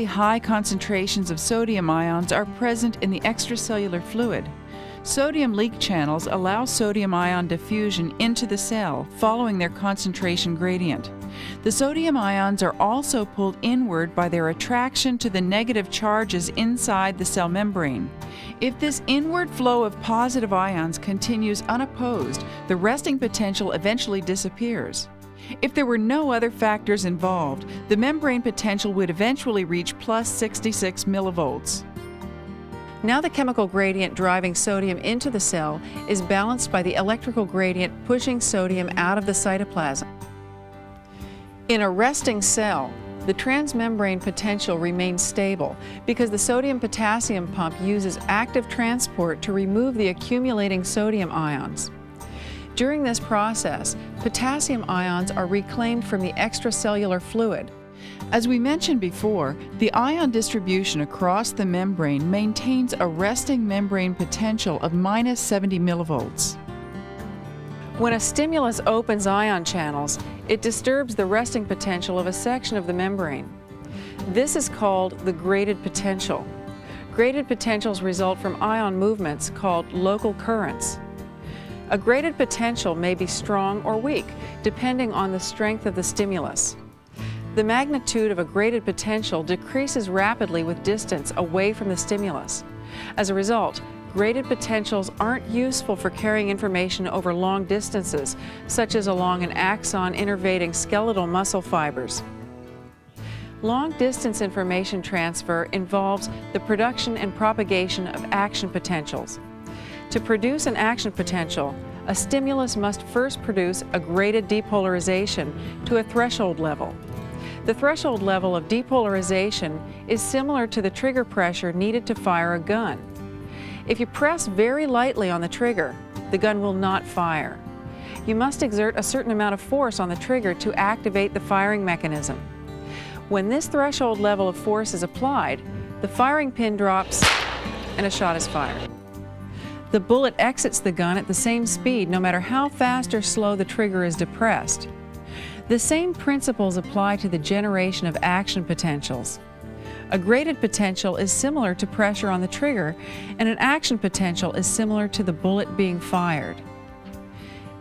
High concentrations of sodium ions are present in the extracellular fluid. Sodium leak channels allow sodium ion diffusion into the cell following their concentration gradient. The sodium ions are also pulled inward by their attraction to the negative charges inside the cell membrane. If this inward flow of positive ions continues unopposed, the resting potential eventually disappears. If there were no other factors involved, the membrane potential would eventually reach plus 66 millivolts. Now the chemical gradient driving sodium into the cell is balanced by the electrical gradient pushing sodium out of the cytoplasm. In a resting cell, the transmembrane potential remains stable because the sodium-potassium pump uses active transport to remove the accumulating sodium ions. During this process, potassium ions are reclaimed from the extracellular fluid. As we mentioned before, the ion distribution across the membrane maintains a resting membrane potential of minus 70 millivolts. When a stimulus opens ion channels, it disturbs the resting potential of a section of the membrane. This is called the graded potential. Graded potentials result from ion movements called local currents. A graded potential may be strong or weak, depending on the strength of the stimulus. The magnitude of a graded potential decreases rapidly with distance away from the stimulus. As a result, graded potentials aren't useful for carrying information over long distances, such as along an axon innervating skeletal muscle fibers. Long distance information transfer involves the production and propagation of action potentials. To produce an action potential, a stimulus must first produce a graded depolarization to a threshold level. The threshold level of depolarization is similar to the trigger pressure needed to fire a gun. If you press very lightly on the trigger, the gun will not fire. You must exert a certain amount of force on the trigger to activate the firing mechanism. When this threshold level of force is applied, the firing pin drops and a shot is fired. The bullet exits the gun at the same speed no matter how fast or slow the trigger is depressed. The same principles apply to the generation of action potentials. A graded potential is similar to pressure on the trigger, and an action potential is similar to the bullet being fired.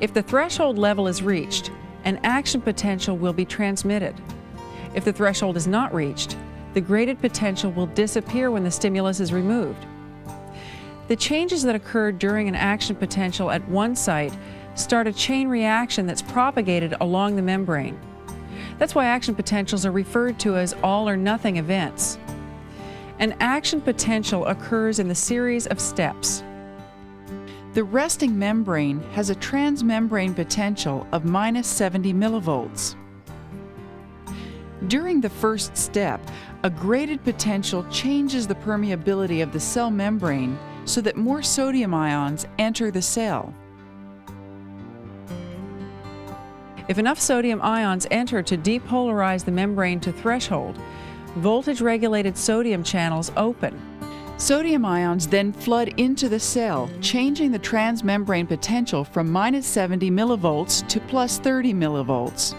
If the threshold level is reached, an action potential will be transmitted. If the threshold is not reached, the graded potential will disappear when the stimulus is removed. The changes that occur during an action potential at one site start a chain reaction that's propagated along the membrane. That's why action potentials are referred to as all or nothing events. An action potential occurs in the series of steps. The resting membrane has a transmembrane potential of minus 70 millivolts. During the first step, a graded potential changes the permeability of the cell membrane so that more sodium ions enter the cell. If enough sodium ions enter to depolarize the membrane to threshold, voltage-regulated sodium channels open. Sodium ions then flood into the cell, changing the transmembrane potential from minus 70 millivolts to plus 30 millivolts.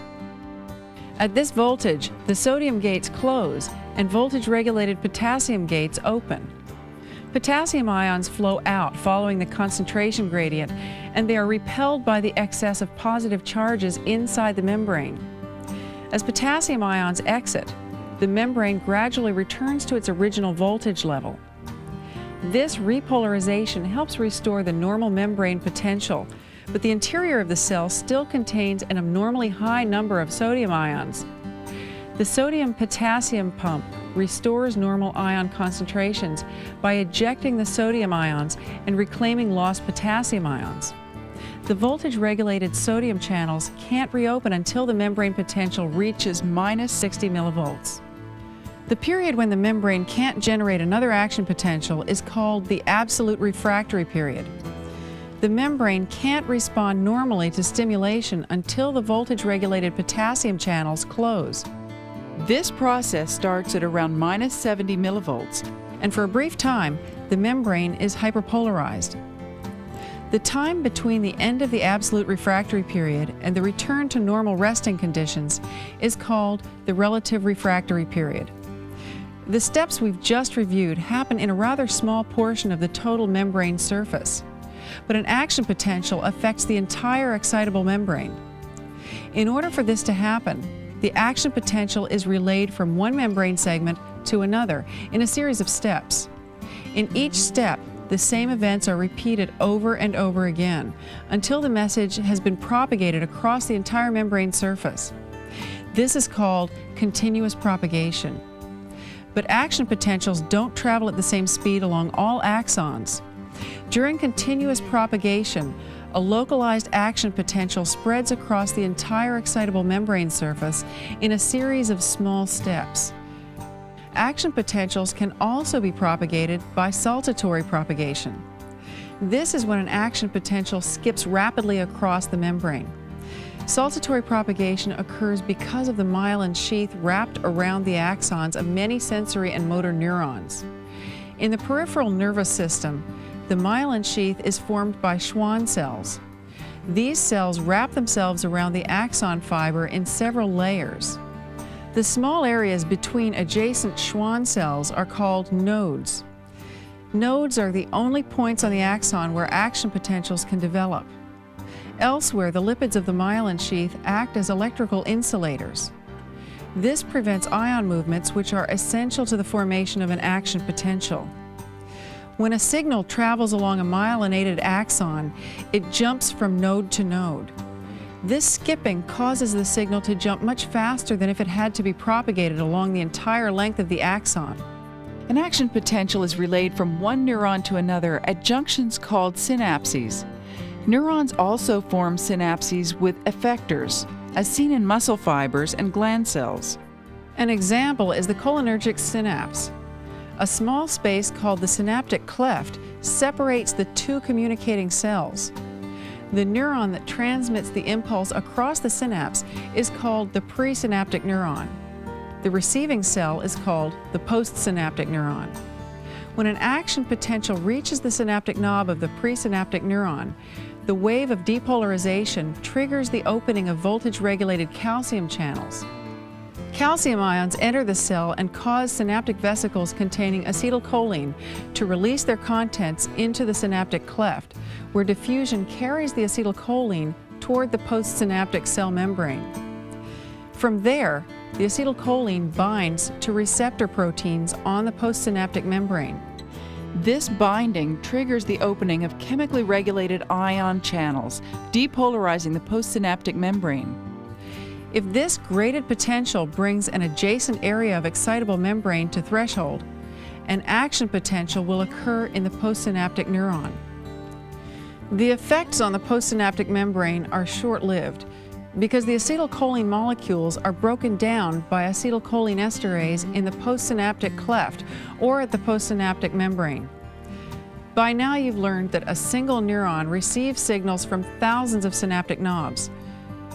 At this voltage, the sodium gates close and voltage-regulated potassium gates open. Potassium ions flow out following the concentration gradient, and they are repelled by the excess of positive charges inside the membrane. As potassium ions exit, the membrane gradually returns to its original voltage level. This repolarization helps restore the normal membrane potential, but the interior of the cell still contains an abnormally high number of sodium ions. The sodium-potassium pump restores normal ion concentrations by ejecting the sodium ions and reclaiming lost potassium ions. The voltage-regulated sodium channels can't reopen until the membrane potential reaches minus 60 millivolts. The period when the membrane can't generate another action potential is called the absolute refractory period. The membrane can't respond normally to stimulation until the voltage-regulated potassium channels close. This process starts at around minus 70 millivolts, and for a brief time, the membrane is hyperpolarized. The time between the end of the absolute refractory period and the return to normal resting conditions is called the relative refractory period. The steps we've just reviewed happen in a rather small portion of the total membrane surface, but an action potential affects the entire excitable membrane. In order for this to happen, the action potential is relayed from one membrane segment to another in a series of steps. In each step, the same events are repeated over and over again until the message has been propagated across the entire membrane surface. This is called continuous propagation. But action potentials don't travel at the same speed along all axons. During continuous propagation, a localized action potential spreads across the entire excitable membrane surface in a series of small steps. Action potentials can also be propagated by saltatory propagation. This is when an action potential skips rapidly across the membrane. Saltatory propagation occurs because of the myelin sheath wrapped around the axons of many sensory and motor neurons. In the peripheral nervous system, the myelin sheath is formed by Schwann cells. These cells wrap themselves around the axon fiber in several layers. The small areas between adjacent Schwann cells are called nodes. Nodes are the only points on the axon where action potentials can develop. Elsewhere, the lipids of the myelin sheath act as electrical insulators. This prevents ion movements which are essential to the formation of an action potential. When a signal travels along a myelinated axon, it jumps from node to node. This skipping causes the signal to jump much faster than if it had to be propagated along the entire length of the axon. An action potential is relayed from one neuron to another at junctions called synapses. Neurons also form synapses with effectors, as seen in muscle fibers and gland cells. An example is the cholinergic synapse. A small space called the synaptic cleft separates the two communicating cells. The neuron that transmits the impulse across the synapse is called the presynaptic neuron. The receiving cell is called the postsynaptic neuron. When an action potential reaches the synaptic knob of the presynaptic neuron, the wave of depolarization triggers the opening of voltage-regulated calcium channels. Calcium ions enter the cell and cause synaptic vesicles containing acetylcholine to release their contents into the synaptic cleft, where diffusion carries the acetylcholine toward the postsynaptic cell membrane. From there, the acetylcholine binds to receptor proteins on the postsynaptic membrane. This binding triggers the opening of chemically regulated ion channels, depolarizing the postsynaptic membrane. If this graded potential brings an adjacent area of excitable membrane to threshold, an action potential will occur in the postsynaptic neuron. The effects on the postsynaptic membrane are short-lived because the acetylcholine molecules are broken down by acetylcholine acetylcholinesterase in the postsynaptic cleft or at the postsynaptic membrane. By now you've learned that a single neuron receives signals from thousands of synaptic knobs.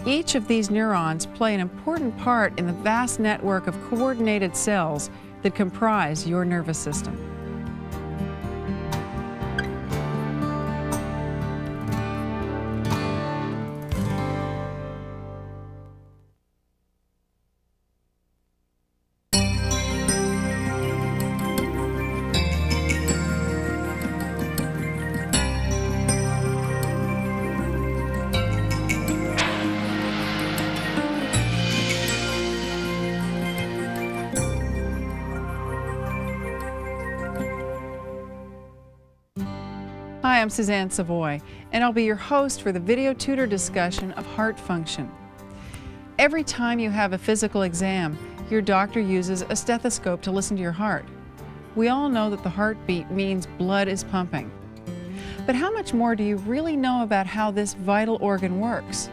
Each of these neurons play an important part in the vast network of coordinated cells that comprise your nervous system. Hi, I'm Susan Savoy, and I'll be your host for the video tutor discussion of heart function. Every time you have a physical exam, your doctor uses a stethoscope to listen to your heart. We all know that the heartbeat means blood is pumping. But how much more do you really know about how this vital organ works?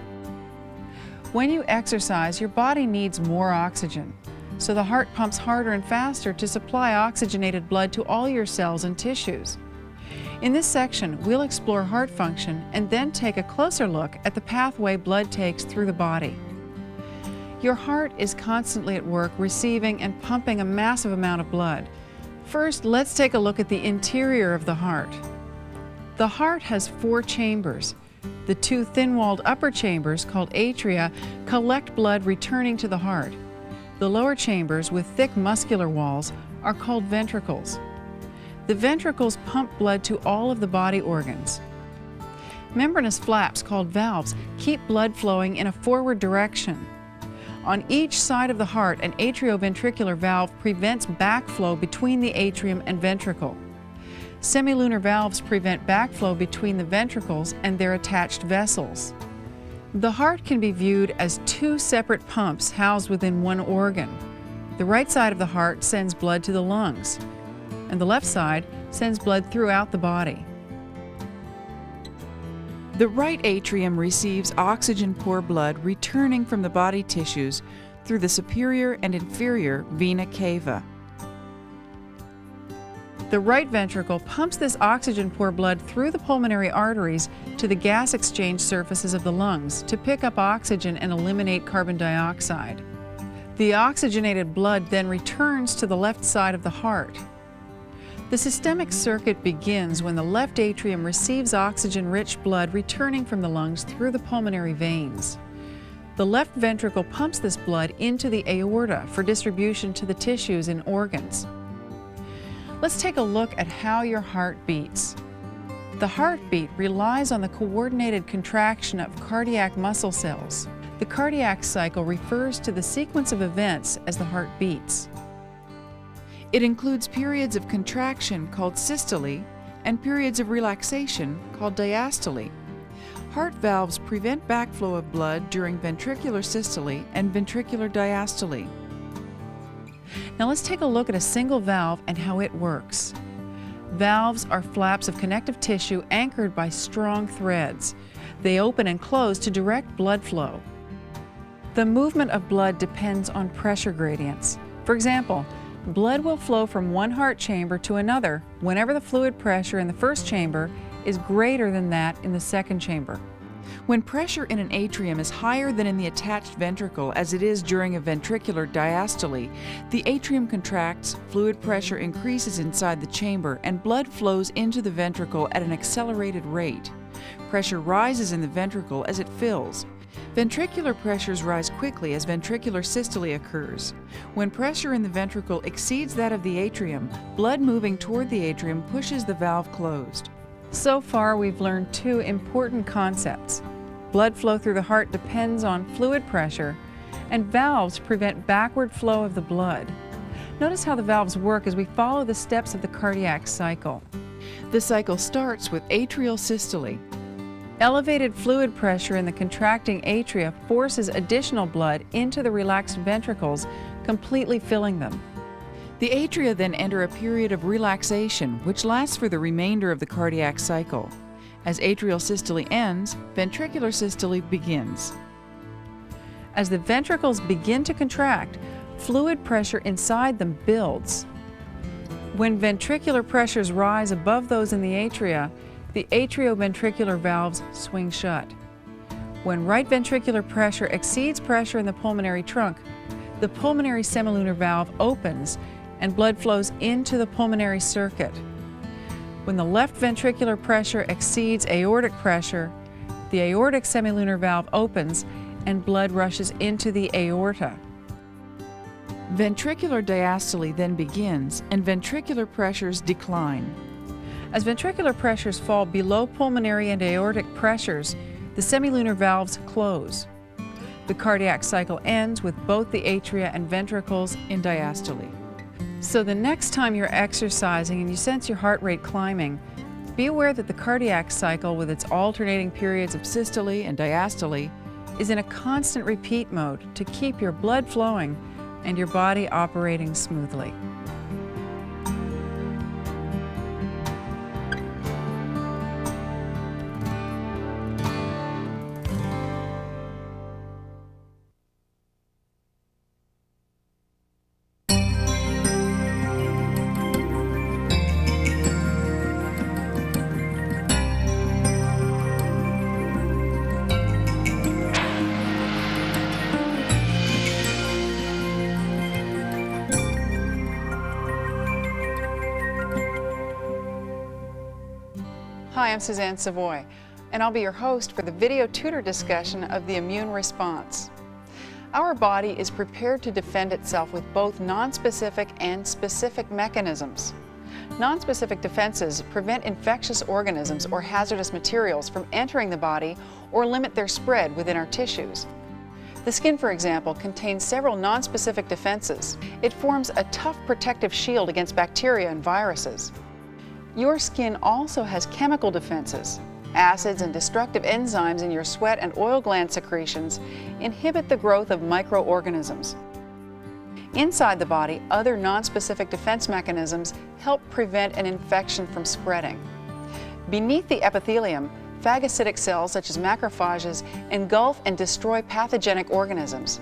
When you exercise, your body needs more oxygen, so the heart pumps harder and faster to supply oxygenated blood to all your cells and tissues. In this section, we'll explore heart function and then take a closer look at the pathway blood takes through the body. Your heart is constantly at work receiving and pumping a massive amount of blood. First, let's take a look at the interior of the heart. The heart has four chambers. The two thin-walled upper chambers, called atria, collect blood returning to the heart. The lower chambers, with thick muscular walls, are called ventricles. The ventricles pump blood to all of the body organs. Membranous flaps called valves keep blood flowing in a forward direction. On each side of the heart, an atrioventricular valve prevents backflow between the atrium and ventricle. Semilunar valves prevent backflow between the ventricles and their attached vessels. The heart can be viewed as two separate pumps housed within one organ. The right side of the heart sends blood to the lungs, and the left side sends blood throughout the body. The right atrium receives oxygen poor blood returning from the body tissues through the superior and inferior vena cava. The right ventricle pumps this oxygen poor blood through the pulmonary arteries to the gas exchange surfaces of the lungs to pick up oxygen and eliminate carbon dioxide. The oxygenated blood then returns to the left side of the heart. The systemic circuit begins when the left atrium receives oxygen-rich blood returning from the lungs through the pulmonary veins. The left ventricle pumps this blood into the aorta for distribution to the tissues and organs. Let's take a look at how your heart beats. The heartbeat relies on the coordinated contraction of cardiac muscle cells. The cardiac cycle refers to the sequence of events as the heart beats. It includes periods of contraction called systole and periods of relaxation called diastole. Heart valves prevent backflow of blood during ventricular systole and ventricular diastole. Now let's take a look at a single valve and how it works. Valves are flaps of connective tissue anchored by strong threads. They open and close to direct blood flow. The movement of blood depends on pressure gradients. For example, blood will flow from one heart chamber to another whenever the fluid pressure in the first chamber is greater than that in the second chamber. When pressure in an atrium is higher than in the attached ventricle, as it is during a ventricular diastole, the atrium contracts, fluid pressure increases inside the chamber, and blood flows into the ventricle at an accelerated rate. Pressure rises in the ventricle as it fills. Ventricular pressures rise quickly as ventricular systole occurs. When pressure in the ventricle exceeds that of the atrium, blood moving toward the atrium pushes the valve closed. So far, we've learned two important concepts. Blood flow through the heart depends on fluid pressure, and valves prevent backward flow of the blood. Notice how the valves work as we follow the steps of the cardiac cycle. The cycle starts with atrial systole. Elevated fluid pressure in the contracting atria forces additional blood into the relaxed ventricles, completely filling them. The atria then enter a period of relaxation, which lasts for the remainder of the cardiac cycle. As atrial systole ends, ventricular systole begins. As the ventricles begin to contract, fluid pressure inside them builds. When ventricular pressures rise above those in the atria, the atrioventricular valves swing shut. When right ventricular pressure exceeds pressure in the pulmonary trunk, the pulmonary semilunar valve opens and blood flows into the pulmonary circuit. When the left ventricular pressure exceeds aortic pressure, the aortic semilunar valve opens and blood rushes into the aorta. Ventricular diastole then begins and ventricular pressures decline. As ventricular pressures fall below pulmonary and aortic pressures, the semilunar valves close. The cardiac cycle ends with both the atria and ventricles in diastole. So the next time you're exercising and you sense your heart rate climbing, be aware that the cardiac cycle with its alternating periods of systole and diastole is in a constant repeat mode to keep your blood flowing and your body operating smoothly. I'm Susan Savoy, and I'll be your host for the video tutor discussion of the immune response. Our body is prepared to defend itself with both nonspecific and specific mechanisms. Nonspecific defenses prevent infectious organisms or hazardous materials from entering the body or limit their spread within our tissues. The skin, for example, contains several nonspecific defenses. It forms a tough protective shield against bacteria and viruses. Your skin also has chemical defenses. Acids and destructive enzymes in your sweat and oil gland secretions inhibit the growth of microorganisms. Inside the body, other nonspecific defense mechanisms help prevent an infection from spreading. Beneath the epithelium, phagocytic cells such as macrophages engulf and destroy pathogenic organisms.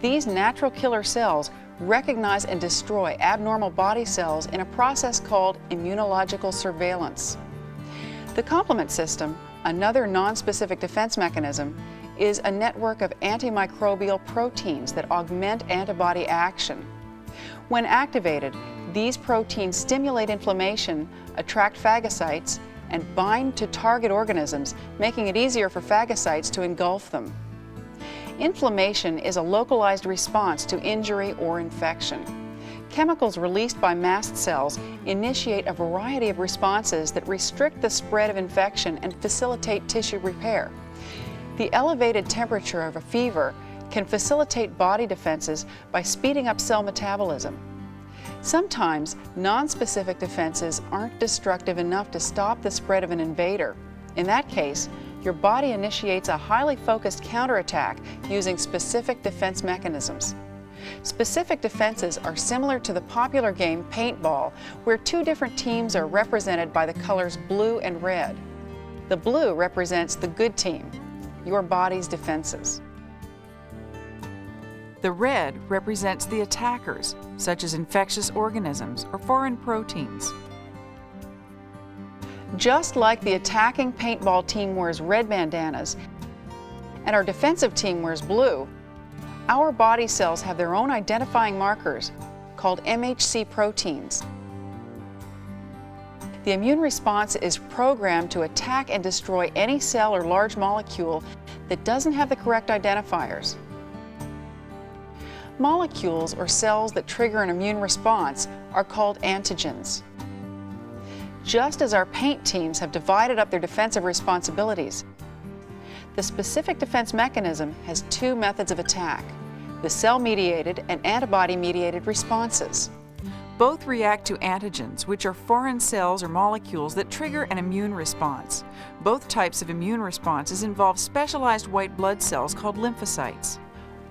These natural killer cells recognize and destroy abnormal body cells in a process called immunological surveillance. The complement system, another nonspecific defense mechanism, is a network of antimicrobial proteins that augment antibody action. When activated, these proteins stimulate inflammation, attract phagocytes, and bind to target organisms, making it easier for phagocytes to engulf them. Inflammation is a localized response to injury or infection. Chemicals released by mast cells initiate a variety of responses that restrict the spread of infection and facilitate tissue repair. The elevated temperature of a fever can facilitate body defenses by speeding up cell metabolism. Sometimes nonspecific defenses aren't destructive enough to stop the spread of an invader. In that case, your body initiates a highly focused counterattack using specific defense mechanisms. Specific defenses are similar to the popular game paintball, where two different teams are represented by the colors blue and red. The blue represents the good team, your body's defenses. The red represents the attackers, such as infectious organisms or foreign proteins. Just like the attacking paintball team wears red bandanas and our defensive team wears blue, our body cells have their own identifying markers called MHC proteins. The immune response is programmed to attack and destroy any cell or large molecule that doesn't have the correct identifiers. Molecules or cells that trigger an immune response are called antigens. Just as our paint teams have divided up their defensive responsibilities, the specific defense mechanism has two methods of attack, the cell-mediated and antibody-mediated responses. Both react to antigens, which are foreign cells or molecules that trigger an immune response. Both types of immune responses involve specialized white blood cells called lymphocytes.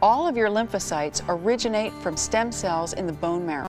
All of your lymphocytes originate from stem cells in the bone marrow.